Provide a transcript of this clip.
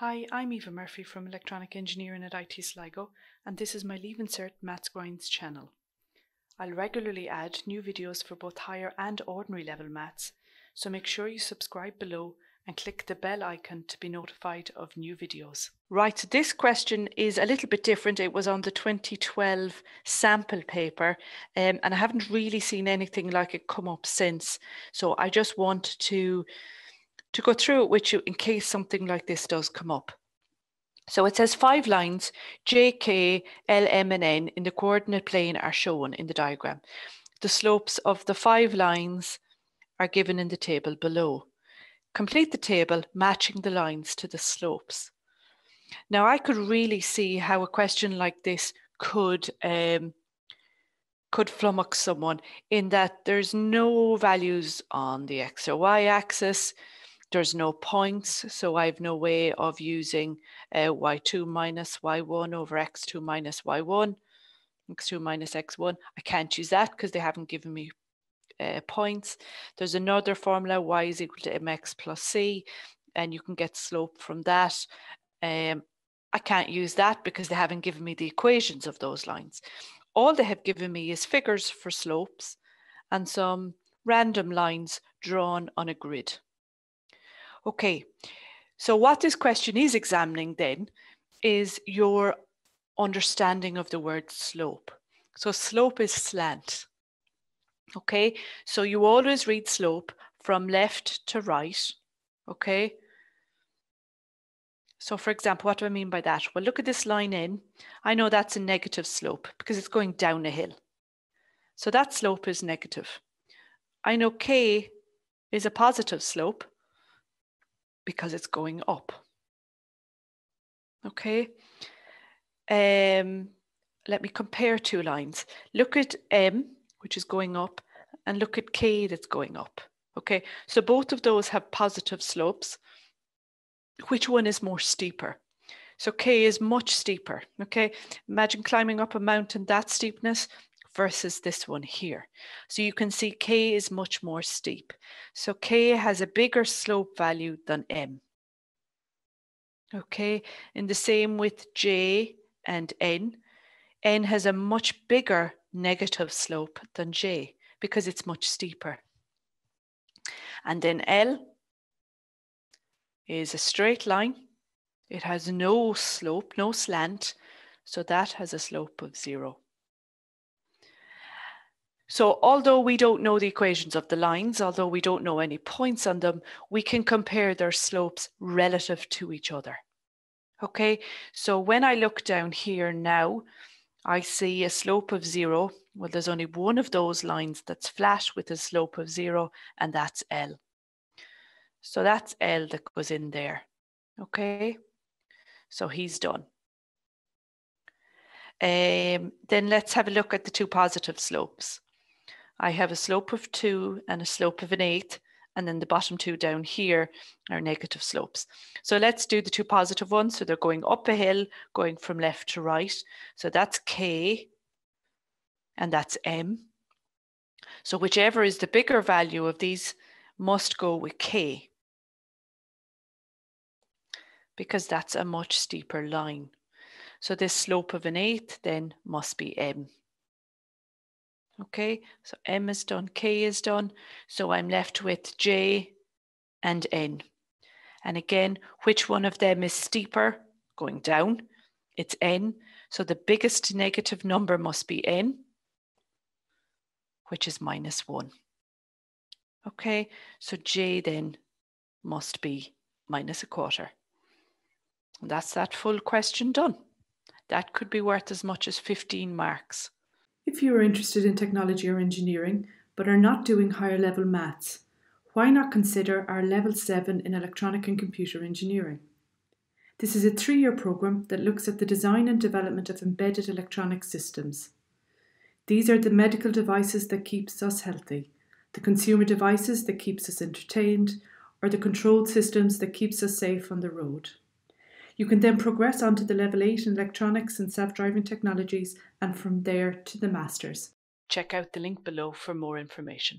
Hi, I'm Eva Murphy from Electronic Engineering at IT Sligo, and this is my Leaving Cert Maths Grinds channel. I'll regularly add new videos for both higher and ordinary level maths, so make sure you subscribe below and click the bell icon to be notified of new videos. Right, this question is a little bit different. It was on the 2012 sample paper, um, and I haven't really seen anything like it come up since. So I just want to to go through it with you in case something like this does come up. So it says five lines, J, K, L, M, and N in the coordinate plane are shown in the diagram. The slopes of the five lines are given in the table below. Complete the table matching the lines to the slopes. Now I could really see how a question like this could um, could flummox someone in that there's no values on the x or y axis. There's no points, so I have no way of using uh, y2 minus y1 over x2 minus y1, x2 minus x1. I can't use that because they haven't given me uh, points. There's another formula, y is equal to mx plus c, and you can get slope from that. Um, I can't use that because they haven't given me the equations of those lines. All they have given me is figures for slopes and some random lines drawn on a grid. Okay, so what this question is examining then is your understanding of the word slope. So slope is slant. Okay, so you always read slope from left to right. Okay. So for example, what do I mean by that? Well, look at this line N. I know that's a negative slope because it's going down a hill. So that slope is negative. I know K is a positive slope because it's going up. Okay. Um, let me compare two lines. Look at M, which is going up, and look at K that's going up. Okay, so both of those have positive slopes. Which one is more steeper? So K is much steeper. Okay, imagine climbing up a mountain that steepness versus this one here. So you can see K is much more steep. So K has a bigger slope value than M. Okay, and the same with J and N. N has a much bigger negative slope than J because it's much steeper. And then L is a straight line. It has no slope, no slant, so that has a slope of zero. So although we don't know the equations of the lines, although we don't know any points on them, we can compare their slopes relative to each other. Okay, so when I look down here now, I see a slope of zero. Well, there's only one of those lines that's flat with a slope of zero, and that's L. So that's L that goes in there. Okay, so he's done. Um, then let's have a look at the two positive slopes. I have a slope of two and a slope of an eighth, and then the bottom two down here are negative slopes. So let's do the two positive ones. So they're going up a hill, going from left to right. So that's K, and that's M. So whichever is the bigger value of these must go with K because that's a much steeper line. So this slope of an eighth then must be M. Okay, so M is done, K is done. So I'm left with J and N. And again, which one of them is steeper going down? It's N. So the biggest negative number must be N, which is minus one. Okay, so J then must be minus a quarter. And that's that full question done. That could be worth as much as 15 marks. If you are interested in technology or engineering but are not doing higher level maths, why not consider our Level 7 in Electronic and Computer Engineering? This is a three year programme that looks at the design and development of embedded electronic systems. These are the medical devices that keeps us healthy, the consumer devices that keeps us entertained, or the controlled systems that keeps us safe on the road. You can then progress on to the level 8 in electronics and self driving technologies, and from there to the masters. Check out the link below for more information.